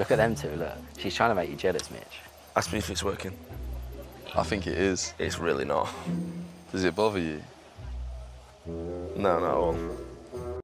Look at them two, look. She's trying to make you jealous, Mitch. Ask me if it's working. I think it is. It's really not. Does it bother you? No, no.